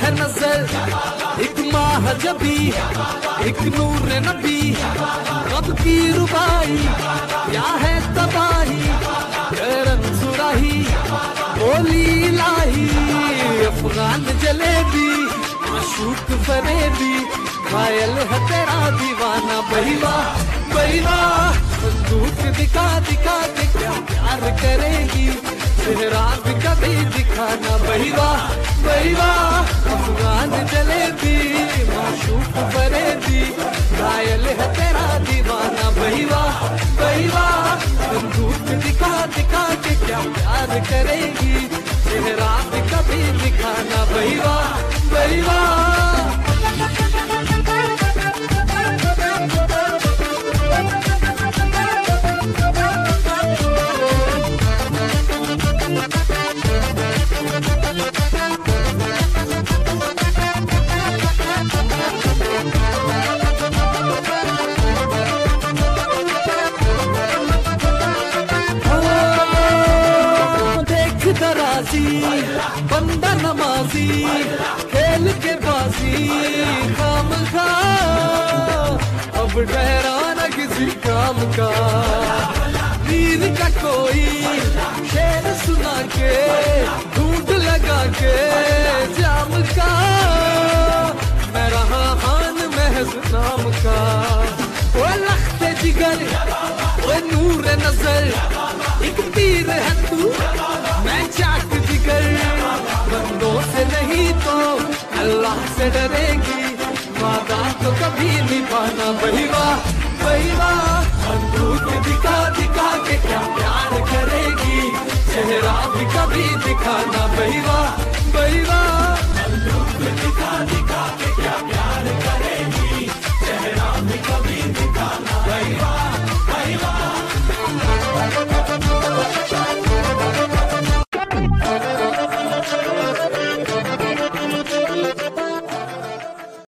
है नज़र, एक माह जबी, एक नूर नबी। कब की रुबाई, क्या है तबाही करन सुराही, बोली लाही। अफगान जलेबी, माशूक फरेबी, घायल है तेरा दीवाना। बहिवा बहिवा, बंदूक दिखा दिखा के प्यार करेगी? चेहरा भी कभी दिखाना। बहिवा बहिवा, अफगान जलेबी, माशूक दी घायल है तेरा दीवाना। बहिवा बहिवा, बंदूक दिखा दिखा के क्या प्यार करेगी? चेहरा भी कभी दिखाना। बहिवा बहिवा दराजी बंदा नमाजी, खेल के बाजी काम का अब डरा न किसी काम का। नींद का कोई शेर सुना के, ढूंढ लगा के, जाम का। मैं रहा हान महज नाम का। वो लखते जिगर वो नूर नज़र, एक तीर है तू। अल्लाह से डरेगी वादा तो कभी निभाना। बहिवा बहिवा बंदूक दिखा दिखा के क्या प्यार करेगी। चेहरा भी कभी दिखाना। बहिवा बहिवा